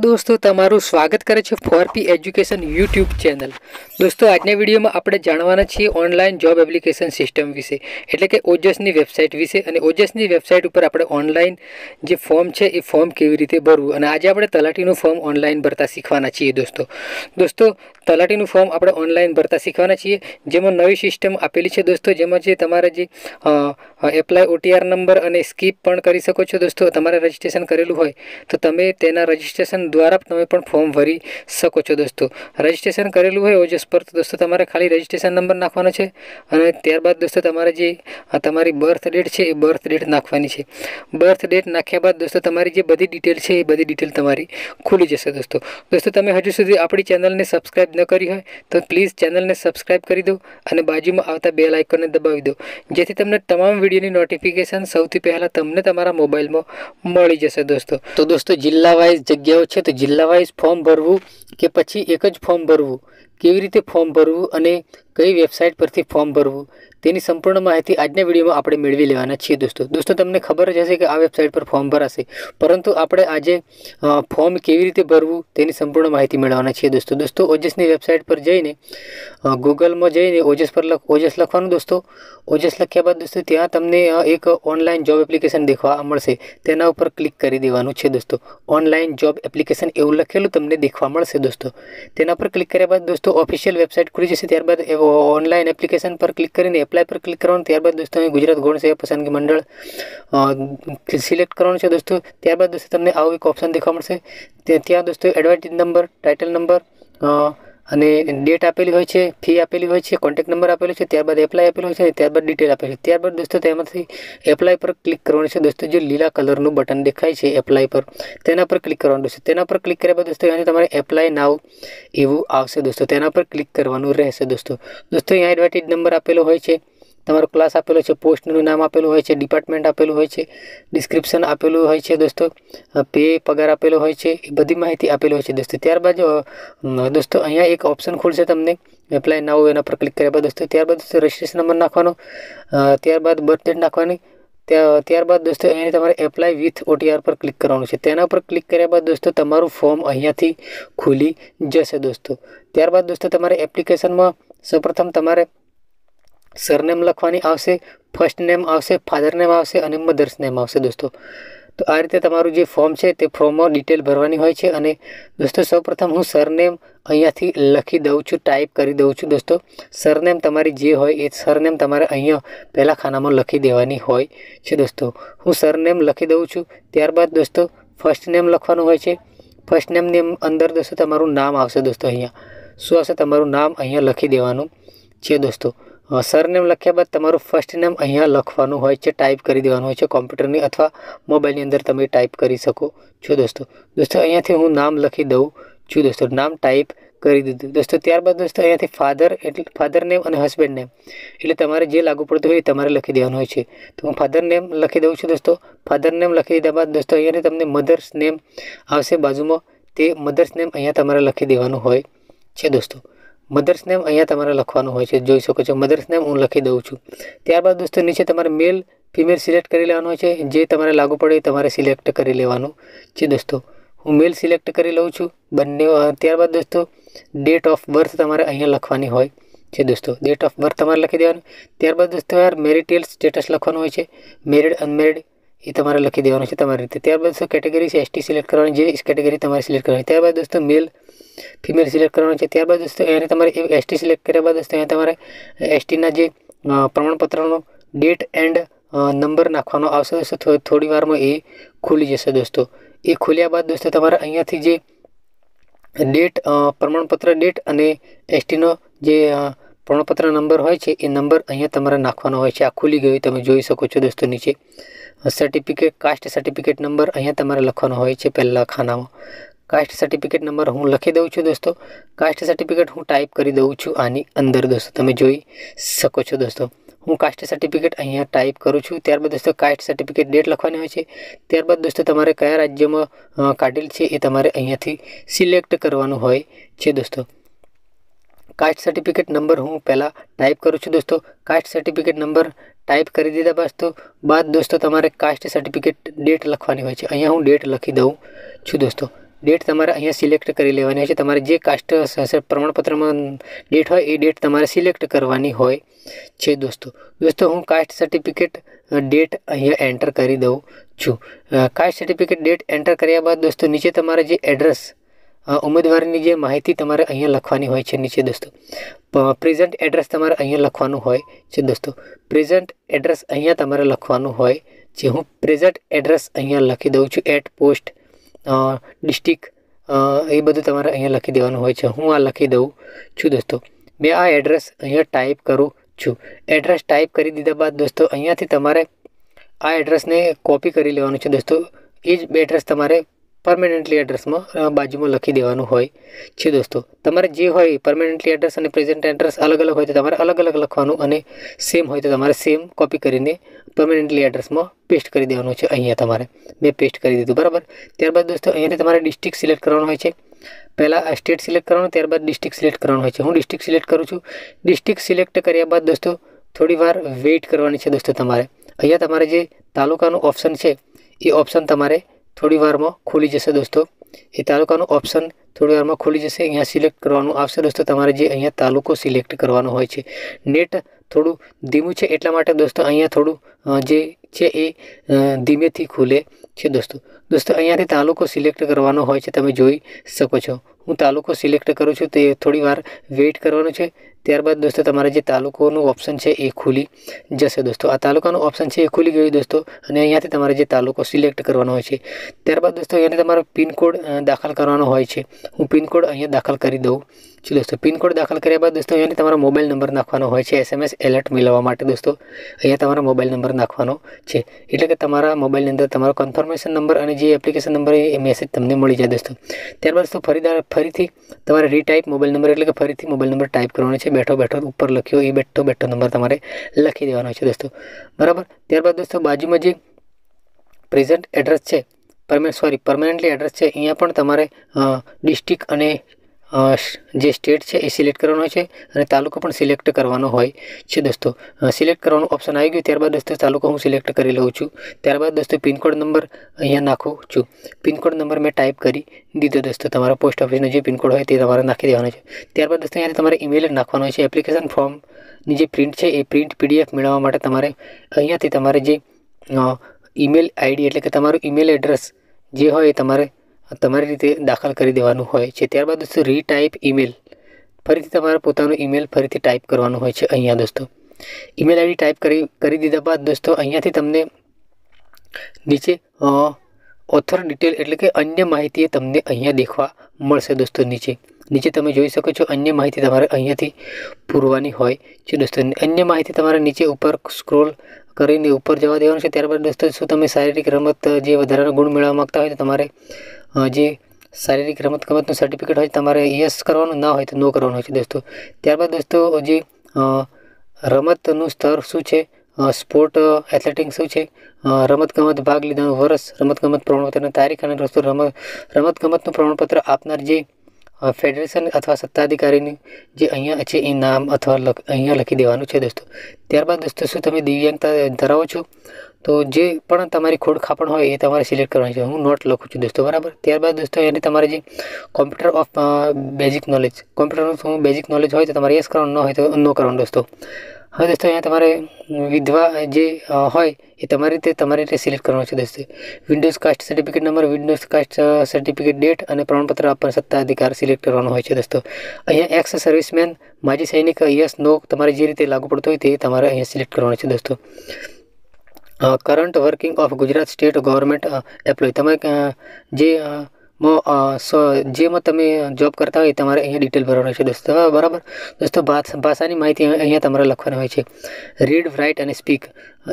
દોસ્તો, તમારું સ્વાગત કરે છે four P education YouTube channel. દોસ્તો, આજના વિડીયોમાં આપણે જાણવાના છીએ ઓનલાઈન જોબ એપ્લિકેશન સિસ્ટમ વિશે, એટલે કે ઓજસની વેબસાઇટ વિશે, અને ઓજસની વેબસાઇટ ઉપર આપણે ઓનલાઈન જે ફોર્મ છે, એ ફોર્મ કેવી રીતે ભરવું, અને આજે આપણે તલાટીનું ફોર્મ ઓનલાઈન ભરતા શીખવાના છીએ દોસ્તો. દોસ્તો, તલાટીનું ફોર્મ આપણે ઓનલાઈન ભરતા શીખવાના છીએ, જેમાં નવી સિસ્ટમ આપેલી છે દોસ્તો, જેમાં જે તમારે જે એપ્લાય ઓટીઆર નંબર અને સ્કીપ પણ કરી શકો છો દોસ્તો, તમારે રજિસ્ટ્રેશન કરેલું હોય, તો તમે તેના રજિસ્ટ્રેશન દ્વારા તમે પણ ફોર્મ ભરી શકો છો દોસ્તો. રજિસ્ટ્રેશન કરેલું હોય ઓજસ પર તો દોસ્તો, તમારે ખાલી રજિસ્ટ્રેશન નંબર નાખવાનો છે અને ત્યારબાદ દોસ્તો, તમારે જે તમારી બર્થ ડેટ છે એ બર્થ ડેટ નાખવાની છે. બર્થ ડેટ નાખ્યા બાદ દોસ્તો, તમારી જે બધી ડિટેલ છે એ બધી ડિટેલ તમારી ખુલી જશે દોસ્તો. દોસ્તો, તમે હજુ સુધી આપણી ચેનલને સબસ્ક્રાઈબ ન કરી હોય તો પ્લીઝ ચેનલને સબસ્ક્રાઈબ કરી દો અને બાજુમાં આવતા બે લાઇકોને દબાવી દો. જેથી તમને તમામ વિડીયોની નોટિફિકેશન સૌથી પહેલાં તમને તમારા મોબાઈલમાં મળી જશે દોસ્તો. તો દોસ્તો જિલ્લા વાઇઝ જગ્યાઓ છે તો જિલ્લા વાઇઝ ફોર્મ ભરવું કે પછી એક જ ફોર્મ ભરવું? કેવી રીતે ફોર્મ ભરવું અને કઈ વેબસાઇટ પરથી ફોર્મ ભરવું, તેની સંપૂર્ણ માહિતી આજના વિડીયોમાં આપણે મેળવી લેવાના છીએ દોસ્તો. દોસ્તો, તમને ખબર જ હશે કે આ વેબસાઇટ પર ફોર્મ ભરાશે. પરંતુ આપણે આજે ફોર્મ કેવી રીતે ભરવું, તેની સંપૂર્ણ માહિતી મેળવવાના છીએ દોસ્તો. દોસ્તો ઓજસની વેબસાઇટ પર જઈને ગૂગલમાં જઈને ઓજસ પર ઓજસ લખવાનું દોસ્તો. ઓજસ લખ્યા બાદ દોસ્તો, ત્યાં તમને એક ઓનલાઈન જોબ એપ્લિકેશન દેખવા મળશે. તેના ઉપર ક્લિક કરી દેવાનું છે દોસ્તો. ઓનલાઈન જોબ એપ્લિકેશન એવું લખેલું તમને દેખવા મળશે દોસ્તો. તેના પર ક્લિક કર્યા બાદ દોસ્તો ઓફિશિયલ વેબસાઇટ ખુલી જશે. ત્યારબાદ ઓનલાઈન એપ્લિકેશન પર ક્લિક કરીને એપ્લાય પર ક્લિક કરવાનું, ત્યારબાદ દોસ્તો અહીં ગુજરાત ગૌણ સેવા પસંદગી મંડળ સિલેક્ટ કરવાનું છે દોસ્તો. ત્યારબાદ દોસ્તો તમને આવું એક ઓપ્શન દેખવા મળશે. ત્યાં દોસ્તો એડવર્ટાઇઝ નંબર ટાઇટલ નંબર અને ડેટ આપેલી હોય છે ફી આપેલી હોય છે કોન્ટેક્ટ નંબર આપેલો છે, ત્યારબાદ એપ્લાય આપેલો હોય છે ત્યારબાદ ડિટેલ આપેલી છે. ત્યારબાદ દોસ્તો તેમાંથી એપ્લાય પર ક્લિક કરવાનું છે દોસ્તો, જે લીલા કલરનું બટન દેખાય છે એપ્લાય પર, તેના પર ક્લિક કરવાનું છે તેના પર ક્લિક કર્યા બાદ દોસ્તો અહીંયા તમારે એપ્લાય નાવ એવું આવશે દોસ્તો. તેના પર ક્લિક કરવાનું રહેશે દોસ્તો. દોસ્તો, અહીંયા એડવર્ટાઇઝ નંબર આપેલો હોય છે. તમારો ક્લાસ આપેલો છે પોસ્ટનું નામ આપેલું હોય છે ડિપાર્ટમેન્ટ આપેલું હોય છે ડિસ્ક્રિપ્શન આપેલું હોય છે દોસ્તો પે પગાર આપેલો હોય છે, એ બધી માહિતી આપેલી હોય છે દોસ્તો. ત્યારબાદ દોસ્તો, અહીંયા એક ઓપ્શન ખુલશે તમને એપ્લાય નાવ એના પર ક્લિક કર્યા બાદ દોસ્તો. ત્યારબાદ દોસ્તો રજિસ્ટ્રેશન નંબર નાખવાનો ત્યારબાદ બર્થ ડેટ નાખવાની ત્યારબાદ દોસ્તો, અહીંયા તમારે એપ્લાય વિથ ઓટીઆર પર ક્લિક કરવાનું છે. તેના પર ક્લિક કર્યા બાદ દોસ્તો, તમારું ફોર્મ અહીંયાથી ખુલી જશે દોસ્તો. ત્યારબાદ દોસ્તો, તમારે એપ્લિકેશનમાં સૌપ્રથમ તમારે સરનેમ લખવાની આવશે ફર્સ્ટ નેમ આવશે ફાધર નેમ આવશે અને મધર્સ નેમ આવશે દોસ્તો. તો આ રીતે તમારું જે ફોર્મ છે તે ફોર્મમાં ડિટેલ ભરવાની હોય છે અને દોસ્તો સૌપ્રથમ હું સરનેમ અહીંયાથી લખી દઉં છું ટાઈપ કરી દઉં છું દોસ્તો. સરનેમ તમારી જે હોય એ સરનેમ તમારે અહીંયા પહેલાં ખાનામાં લખી દેવાની હોય છે દોસ્તો. હું સરનેમ લખી દઉં છું, ત્યારબાદ દોસ્તો ફર્સ્ટ નેમ લખવાનું હોય છે. ફર્સ્ટ નેમની અંદર દોસ્તો તમારું નામ આવશે દોસ્તો અહીંયા. શું આવશે? તમારું નામ અહીંયા લખી દેવાનું છે દોસ્તો. સરનેમ લખ્યા બાદ તમારું ફર્સ્ટ નેમ અહીંયા લખવાનું હોય છે ટાઈપ કરી દેવાનું હોય છે કોમ્પ્યુટરની અથવા મોબાઈલની અંદર તમે ટાઈપ કરી શકો છો દોસ્તો. દોસ્તો, અહીંયાથી હું નામ લખી દઉં છું દોસ્તો. નામ ટાઈપ કરી દીધું. દોસ્તો, ત્યારબાદ દોસ્તો અહીંયાથી ફાધર એટલે ફાધર નેમ અને હસબન્ડ નેમ એટલે તમારે જે લાગુ પડતું હોય એ તમારે લખી દેવાનું હોય છે. તો હું ફાધર નેમ લખી દઉં છું દોસ્તો. ફાધર નેમ લખી દીધા બાદ દોસ્તો અહીંયાથી તમને મધર્સ નેમ આવશે બાજુમાં. તે મધર્સ નેમ અહીંયા તમારે લખી દેવાનું હોય છે દોસ્તો. મધર્સ નેમ અહીંયા તમારે લખવાનું હોય છે. જોઈ શકો છો. મધર્સ નેમ હું લખી દઉં છું. ત્યારબાદ દોસ્તો, નીચે તમારે મેલ ફિમેલ સિલેક્ટ કરી લેવાનું છે. જે તમારે લાગુ પડે તમારે સિલેક્ટ કરી લેવાનું છે દોસ્તો. હું મેલ સિલેક્ટ કરી લઉં છું. બંને ત્યારબાદ દોસ્તો ડેટ ઓફ બર્થ તમારે અહીંયા લખવાની હોય છે દોસ્તો. ડેટ ઓફ બર્થ તમારે લખી દેવાનું. ત્યારબાદ દોસ્તો યાર મેરિટેલ સ્ટેટસ લખવાનું હોય છે. મેરિડ અનમેરિડ એ તમારે લખી દેવાનું છે તમારી રીતે. ત્યારબાદ દોસ્તો કેટેગરી છે એસટી સિલેક્ટ કરવાની, જે કેટેગરી તમારે સિલેક્ટ કરવાની. ત્યારબાદ દોસ્તો મેલ ફિમેલ સિલેક્ટ કરવાનું છે. ત્યારબાદ દોસ્તો અહીંયા તમારે એસટી સિલેક્ટ કર્યા બાદ દોસ્તો, અહીંયા તમારે એસટીના જે પ્રમાણપત્રનો ડેટ એન્ડ નંબર નાખવાનો આવશે દોસ્તો. થોડી વારમાં એ ખુલી જશે દોસ્તો. એ ખુલ્યા બાદ દોસ્તો, તમારે અહીંયાથી જે ડેટ પ્રમાણપત્ર ડેટ અને એસટીનો જે પ્રમાણપત્ર નંબર હોય છે, એ નંબર અહીંયા તમારે નાખવાનો હોય છે. આ ખુલી ગયું તમે જોઈ શકો છો દોસ્તો નીચે. સર્ટિફિકેટ કાસ્ટ સર્ટિફિકેટ નંબર અહીંયા તમારે લખવાનો હોય છે પહેલાં ખાનામાં. કાસ્ટ સર્ટિફિકેટ નંબર હું લખી દઉં છું દોસ્તો. કાસ્ટ સર્ટિફિકેટ હું ટાઈપ કરી દઉં છું આની અંદર દોસ્તો. તમે જોઈ શકો છો દોસ્તો. હું કાસ્ટ સર્ટિફિકેટ અહીંયા ટાઈપ કરું છું. ત્યારબાદ દોસ્તો કાસ્ટ સર્ટિફિકેટ ડેટ લખવાની હોય છે. ત્યારબાદ દોસ્તો તમારે કયા રાજ્યમાં કાઢેલ છે એ તમારે અહીંયાથી સિલેક્ટ કરવાનું હોય છે દોસ્તો. કાસ્ટ સર્ટિફિકેટ નંબર હું પહેલાં ટાઈપ કરું છું દોસ્તો. કાસ્ટ સર્ટિફિકેટ નંબર ટાઈપ કરી દીધા બાદ બાદ દોસ્તો તમારે કાસ્ટ સર્ટિફિકેટ ડેટ લખવાની હોય છે. અહીંયા હું ડેટ લખી દઉં છું દોસ્તો. ડેટ તમારે અહીંયા સિલેક્ટ કરી લેવાની છે. તમારે જે કાસ્ટ પ્રમાણપત્રમાં ડેટ હોય, એ ડેટ તમારે સિલેક્ટ કરવાની હોય છે દોસ્તો. દોસ્તો, હું કાસ્ટ સર્ટિફિકેટ ડેટ અહીંયા એન્ટર કરી દઉં છું. કાસ્ટ સર્ટિફિકેટ ડેટ એન્ટર કર્યા બાદ દોસ્તો, નીચે તમારે જે એડ્રેસ ઉમેદવારની જે માહિતી તમારે અહીંયા લખવાની હોય છે નીચે દોસ્તો. પ્રેઝન્ટ એડ્રેસ તમારે અહીંયા લખવાનું હોય છે દોસ્તો. પ્રેઝન્ટ એડ્રેસ અહીંયા તમારે લખવાનું હોય છે. હું પ્રેઝન્ટ એડ્રેસ અહીંયા લખી દઉં છું એટ પોસ્ટ ડિસ્ટ્રિક્ટ એ બધું તમારે અહીંયા લખી દેવાનું હોય છે. હું આ લખી દઉં છું દોસ્તો. મેં આ એડ્રેસ અહીંયા ટાઈપ કરું છું. એડ્રેસ ટાઈપ કરી દીધા બાદ દોસ્તો અહીંયાથી તમારે આ એડ્રેસને કોપી કરી લેવાનું છે દોસ્તો. એ જ એડ્રેસ તમારે પરમેનન્ટલી એડ્રેસમાં બાજુમાં લખી દેવાનું હોય. છે દોસ્તો, તમારે જે હોય પરમેનન્ટલી એડ્રેસ અને પ્રેઝન્ટ એડ્રેસ અલગ અલગ હોય તો તમારે અલગ અલગ લખવાનું અને સેમ હોય તો તમારે સેમ કોપી કરીને પરમેનન્ટલી એડ્રેસમાં પેસ્ટ કરી દેવાનું છે અહીંયા તમારે. મેં પેસ્ટ કરી દીધું, બરાબર? ત્યારબાદ દોસ્તો, અહીંયાથી તમારે ડિસ્ટ્રિક્ટ સિલેક્ટ કરવાનું હોય છે. પહેલાં સ્ટેટ સિલેક્ટ કરવાનું, ત્યારબાદ ડિસ્ટ્રિક્ટ સિલેક્ટ કરવાનું હોય છે. હું ડિસ્ટ્રિક્ટ સિલેક્ટ કરું છું. ડિસ્ટ્રિક્ટ સિલેક્ટ કર્યા બાદ દોસ્તો, થોડી વાર વેઇટ કરવાની છે દોસ્તો તમારે. અહીંયા તમારે જે તાલુકાનું ઓપ્શન છે, એ ઓપ્શન તમારે થોડી વારમાં ખુલી જશે દોસ્તો. એ તાલુકાનું ઓપ્શન થોડી વારમાં ખુલી જશે. અહીંયા સિલેક્ટ કરવાનું આવશે દોસ્તો. તમારે જે અહીંયા તાલુકો સિલેક્ટ કરવાનો હોય છે. નેટ થોડું ધીમું છે એટલા માટે દોસ્તો અહીંયા થોડું જે છે એ ધીમેથી ખુલે છે દોસ્તો. દોસ્તો, અહીંયાથી તાલુકો સિલેક્ટ કરવાનો હોય છે. તમે જોઈ શકો છો. હું તાલુકો સિલેક્ટ કરું છું, તે થોડી વાર વેઇટ કરવાનું છે. ત્યારબાદ દોસ્તો, તમારે જે તાલુકોનું ઓપ્શન છે એ ખુલી જશે દોસ્તો. આ તાલુકાનું ઓપ્શન છે એ ખુલી ગયું દોસ્તો અને અહીંયાથી તમારે જે તાલુકો સિલેક્ટ કરવાનો હોય છે. ત્યારબાદ દોસ્તો, અહીંયાથી તમારો પિનકોડ દાખલ કરવાનો હોય છે. હું પિનકોડ અહીંયા દાખલ કરી દઉં છું દોસ્તો. પિનકોડ દાખલ કર્યા બાદ દોસ્તો, અહીંયાથી તમારો મોબાઈલ નંબર નાખવાનો હોય છે એસએમએસ એલર્ટ મેળવવા માટે દોસ્તો. અહીંયા તમારો મોબાઈલ નંબર નાખવાનો છે. એટલે કે તમારા મોબાઈલની અંદર તમારો કન્ફર્મેશન નંબર અને જે એપ્લિકેશન નંબર એ મેસેજ તમને મળી જાય દોસ્તો. ત્યારબાદ દોસ્તો ફરી ફરીથી તમારે રીટાઈપ મોબાઈલ નંબર એટલે કે ફરીથી મોબાઈલ નંબર ટાઈપ કરવાનો છે. બેઠો બેઠો ઉપર લખ્યો, એ બેઠો બેઠો નંબર તમારે લખી દેવાનો છે દોસ્તો. બરાબર? ત્યારબાદ દોસ્તો બાજુમાં જે પ્રેઝન્ટ એડ્રેસ છે પરમે સોરી પરમાનન્ટલી એડ્રેસ છે, અહીંયા પણ તમારે ડિસ્ટ્રિક્ટ અને જે સ્ટેટ છે એ સિલેક્ટ કરવાનો છે અને તાલુકો પણ સિલેક્ટ કરવાનો હોય છે દોસ્તો. સિલેક્ટ કરવાનું ઓપ્શન આવી ગયું, ત્યારબાદ દોસ્તો તાલુકો હું સિલેક્ટ કરી લઉં છું. ત્યારબાદ દોસ્તો પિનકોડ નંબર અહીંયા નાખું છું. પિનકોડ નંબર મેં ટાઈપ કરી દીધો દોસ્તો. તમારા પોસ્ટ ઓફિસનો જે પિનકોડ હોય તે તમારે નાખી દેવાનો છે. ત્યારબાદ દોસ્તો અહીંયા તમારે ઈમેલ નાખવાનો છે. એપ્લિકેશન ફોર્મની જે પ્રિન્ટ છે એ પ્રિન્ટ પીડીએફ મેળવવા માટે તમારે અહીંયાથી તમારે જે ઈમેલ આઈડી એટલે કે તમારું ઈમેલ એડ્રેસ જે હોય એ તમારે તમારી રીતે દાખલ કરી દેવાનું હોય છે. ત્યારબાદ દોસ્તો રીટાઈપ ઈમેલ ફરીથી તમારે પોતાનું ઈમેલ ફરીથી ટાઈપ કરવાનું હોય છે અહીંયા દોસ્તો. ઈમેલ આઈડી ટાઈપ કરી કરી દીધા બાદ દોસ્તો, અહીંયાથી તમને નીચે ઓથર ડિટેલ એટલે કે અન્ય માહિતી તમને અહીંયા દેખવા મળશે દોસ્તો નીચે. નીચે તમે જોઈ શકો છો અન્ય માહિતી તમારે અહીંયાથી પૂરવાની હોય છે દોસ્તો. અન્ય માહિતી તમારે નીચે ઉપર સ્ક્રોલ કરીને ઉપર જવા દેવાનું છે. ત્યારબાદ દોસ્તો, શું તમે શારીરિક રમત જે વધારાનો ગુણ મેળવવા માગતા હોય તો તમારે જે શારીરિક રમત ગમતનું સર્ટિફિકેટ હોય તમારે યસ કરવાનું, ના હોય તો નો કરવાનું હોય છે દોસ્તો. ત્યારબાદ દોસ્તો, જે રમતનું સ્તર શું છે? સ્પોર્ટ એથ્લેટિક શું છે? રમતગમત ભાગ લીધાનું વર્ષ રમતગમત પ્રમાણપત્રની તારીખ અને દોસ્તો રમત રમતગમતનું પ્રમાણપત્ર આપનાર જે ફેડરેશન અથવા સત્તાધિકારીની જે અહીંયા છે એ નામ અથવા અહીંયા લખી દેવાનું છે દોસ્તો. ત્યારબાદ દોસ્તો શું તમે દિવ્યાંગતા ધરાવો છો? તો જે પણ તમારી ખોડ ખાપણ હોય એ તમારે સિલેક્ટ કરવાની છે. હું નોટ લખું છું દોસ્તો, બરાબર? ત્યારબાદ દોસ્તો એને તમારે જે કોમ્પ્યુટર ઓફ બેઝિક નોલેજ કોમ્પ્યુટરનું બેઝિક નોલેજ હોય તો તમારે યસ કરવાનું, ન હોય તો નો કરવાનું દોસ્તો. હવે દોસ્તો, અહીંયા તમારે વિધવા જે હોય, એ તમારી રીતે તમારી રીતે સિલેક્ટ કરવાનો છે દોસ્તો. Windows caste certificate number windows caste certificate date અને પ્રમાણપત્ર આપવાનો સત્તા અધિકાર સિલેક્ટ કરવાનો હોય છે દોસ્તો. અહીંયા એક્સ સર્વિસમેન માજી સૈનિક, યસ નો તમારે જે રીતે લાગુ પડતો હોય તે તમારે અહીંયા સિલેક્ટ કરવાનું છે દોસ્તો. Current working of Gujarat state government employ તમે જે જેમાં તમે જોબ કરતા હોય તમારે અહીંયા ડિટેલ ભરવાનું છે દોસ્તો, બરાબર? દોસ્તો ભાષાની માહિતી અહીંયા તમારે લખવાની હોય છે. રીડ રાઇટ અને સ્પીક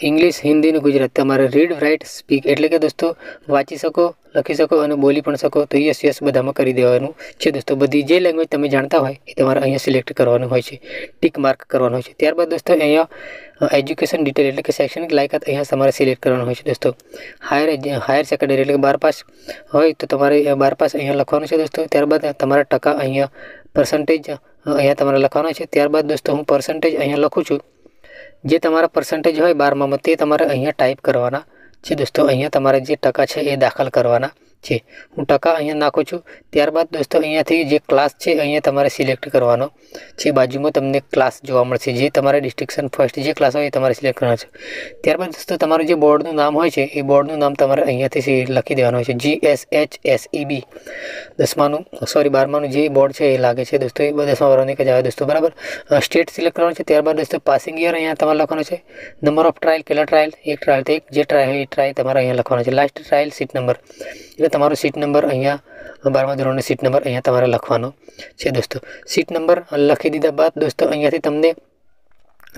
ઇંગ્લિશ હિન્દી અને ગુજરાત. તમારે રીડ રાઇટ સ્પીક એટલે કે દોસ્તો, વાંચી શકો, લખી શકો અને બોલી પણ શકો. તો યસ યસ બધામાં કરી દેવાનું છે દોસ્તો. બધી જે લેંગ્વેજ તમે જાણતા હોય એ તમારે અહીંયા સિલેક્ટ કરવાનું હોય છે. ટીક માર્ક કરવાનું હોય છે. ત્યારબાદ દોસ્તો અહીંયા એજ્યુકેશન ડિટેલ એટલે કે શૈક્ષણિક લાયકાત અહીંયા તમારે સિલેક્ટ કરવાનું હોય છે દોસ્તો. હાયર હાયર સેકન્ડરી એટલે કે બાર પાસ હોય તો તમારે બાર પાસ અહીંયા લખવાનું છે દોસ્તો. ત્યારબાદ તમારા ટકા અહીંયા પર્સન્ટેજ અહીંયા તમારે લખવાનો છે. ત્યારબાદ દોસ્તો હું પર્સન્ટેજ અહીંયા લખું છું. જે તમારા પર્સન્ટેજ હોય બારમામાં તે તમારે અહીંયા ટાઈપ કરવાના. છે દોસ્તો, અહીંયા તમારે જે ટકા છે એ દાખલ કરવાના. છે. હું ટકા અહીંયા નાખું છું. ત્યારબાદ દોસ્તો, અહીંયાથી જે ક્લાસ છે, અહીંયા તમારે સિલેક્ટ કરવાનો છે. બાજુમાં તમને ક્લાસ જોવા મળશે. જે તમારે ડિસ્ટ્રિક્શન ફર્સ્ટ જે ક્લાસ હોય એ તમારે સિલેક્ટ કરવાનો છે. ત્યારબાદ દોસ્તો, તમારું જે બોર્ડનું નામ હોય છે, એ બોર્ડનું નામ તમારે અહીંયાથી લખી દેવાનું હોય છે. G S H S E B દસમાનું sorry બારમાનું જે બોર્ડ છે એ લાગે છે દોસ્તો, એ દસમા વાળાની જ આવે દોસ્તો, બરાબર? સ્ટેટ સિલેક્ટ કરવાનું છે. ત્યારબાદ દોસ્તો પાસિંગ યર અહીંયા તમારે લખવાનું છે. નંબર ઓફ ટ્રાયલ કેટલા ટ્રાયલ એક ટ્રાયલ એક જે ટ્રાય હોય એ ટ્રાય તમારે અહીંયા લખવાનો છે. લાસ્ટ ટ્રાયલ સીટ નંબર એટલે તમારો સીટ નંબર અહીંયા, બારમા ધોરણનો સીટ નંબર અહીંયા તમારે લખવાનો છે દોસ્તો. સીટ નંબર લખી દીધા બાદ દોસ્તો અહીંયાથી તમને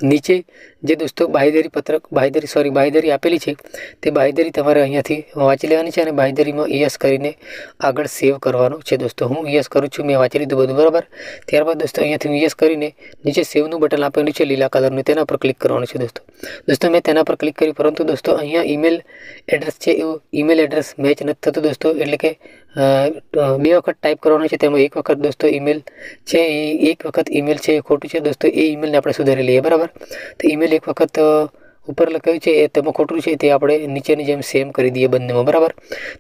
નીચે જે દોસ્તો બાહેધરી પત્રક બાહેધરી સોરી બાહેધરી આપેલી છે, તે બાહેધરી તમારે અહીંયાથી વાંચી લેવાની છે અને બાહેધરીમાં યસ કરીને આગળ સેવ કરવાનું છે દોસ્તો. હું યસ કરું છું, મેં વાંચી લીધું બધું, બરાબર? ત્યારબાદ દોસ્તો અહીંયાથી હું યસ કરીને નીચે સેવનું બટન આપેલું છે, લીલા કલરનું તેના પર ક્લિક કરવાનું છે દોસ્તો. દોસ્તો, મેં તેના પર ક્લિક કર્યું પરંતુ દોસ્તો અહીંયા ઈમેલ એડ્રેસ છે, એવું ઈમેલ એડ્રેસ મેચ નથી થતું દોસ્તો, એટલે કે બે વખત ટાઈપ કરવાનો છે, તેમાં એક વખત દોસ્તો ઈમેલ છે, એ એક વખત ઈમેલ છે, એ ખોટું છે, દોસ્તો એ ઈમેલને આપણે સુધારી લઈએ, બરાબર? તો ઈમેલ એક વખત ઉપર લખાયું છે, એ તેમાં ખોટું છે, તે આપણે નીચેની જેમ સેમ કરી દઈએ બંનેમાં, બરાબર?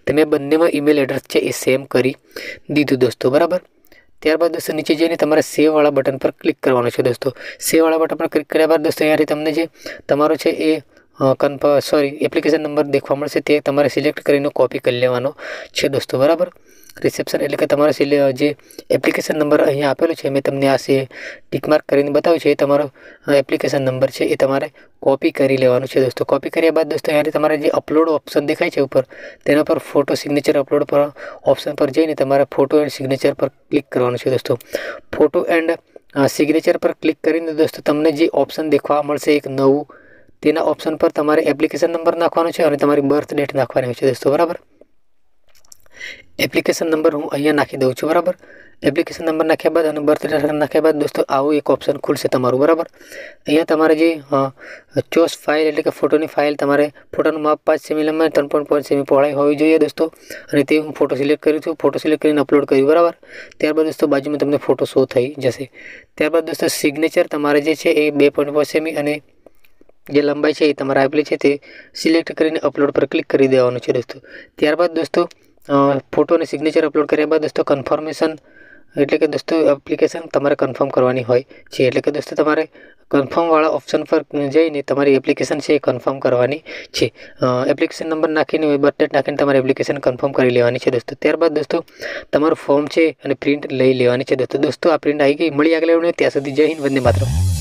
તો મેં બંનેમાં ઈમેલ એડ્રેસ છે, એ સેમ કરી દીધું, દોસ્તો, બરાબર? ત્યારબાદ દોસ્તો નીચે જઈને તમારે સેવવાળા બટન પર ક્લિક કરવાનું છે, દોસ્તો. સેવવાળા બટન પર ક્લિક કર્યા બાદ દોસ્તો અહીંયાથી તમને જે તમારો છે, એ કન્ફર્મ સોરી એપ્લિકેશન નંબર દેખવા મળશે, તે તમારે સિલેક્ટ કરીને કોપી કરી લેવાનો છે દોસ્તો, બરાબર? રિસેપ્શન એટલે કે તમારે જે એપ્લિકેશન નંબર અહીંયા આપેલો છે, મેં તમને આ સે ટીકમાર્ક કરીને બતાવ્યું છે, એ તમારો એપ્લિકેશન નંબર છે, એ તમારે કોપી કરી લેવાનું છે દોસ્તો. કોપી કર્યા બાદ દોસ્તો, અહીંયાથી તમારે જે અપલોડ ઓપ્શન દેખાય છે ઉપર, તેના પર ફોટો સિગ્નેચર અપલોડ પર ઓપ્શન પર જઈને તમારે ફોટો એન્ડ સિગ્નેચર પર ક્લિક કરવાનું છે દોસ્તો. ફોટો એન્ડ સિગ્નેચર પર ક્લિક કરીને દોસ્તો, તમને જે ઓપ્શન દેખવા મળશે એક નવું તેના ઓપ્શન પર તમારે એપ્લિકેશન નંબર નાખવાનો છે અને તમારી બર્થ ડેટ નાખવાની છે. દોસ્તો, બરાબર? એપ્લિકેશન નંબર હું અહીંયા નાખી દઉં છું, બરાબર? એપ્લિકેશન નંબર નાખ્યા બાદ અને બર્થ ડેટ નાખ્યા બાદ દોસ્તો, આવું એક ઓપ્શન ખુલશે તમારું, બરાબર? અહીંયા તમારે જે ચોસ ફાઇલ એટલે કે ફોટોની ફાઇલ તમારે ફોટોનું માપ પાંચ સેમી લંબાઈ ત્રણ પોઈન્ટ પાંચ સેમી પહોળાઈ હોવી જોઈએ દોસ્તો. અને તે હું ફોટો સિલેક્ટ કર્યું છું. ફોટો સિલેક્ટ કરીને અપલોડ કર્યું, બરાબર? ત્યારબાદ દોસ્તો, બાજુમાં તમને ફોટો શો થઈ જશે. ત્યારબાદ દોસ્તો સિગ્નેચર તમારે જે છે એ બે પોઈન્ટ પાંચ સેમી અને જે લંબાઈ છે એ તમારે આપેલી છે તે સિલેક્ટ કરીને અપલોડ પર ક્લિક કરી દેવાનું છે દોસ્તો. ત્યારબાદ દોસ્તો ફોટો અને સિગ્નેચર અપલોડ કર્યા બાદ દોસ્તો કન્ફર્મેશન એટલે કે દોસ્તો એપ્લિકેશન તમારે કન્ફર્મ કરવાની હોય છે. એટલે કે દોસ્તો તમારે કન્ફર્મવાળા ઓપ્શન પર જઈને તમારી એપ્લિકેશન છે એ કન્ફર્મ કરવાની છે. એપ્લિકેશન નંબર નાખીને બર્થ ડેટ નાખીને તમારે એપ્લિકેશન કન્ફર્મ કરી લેવાની છે દોસ્તો. ત્યારબાદ દોસ્તો તમારું ફોર્મ છે અને પ્રિન્ટ લઈ લેવાની છે દોસ્તો. દોસ્તો, આ પ્રિન્ટ આવી ગઈ. મળી આગળ ત્યાં સુધી જય હિન્દ, વંદે માતરમ.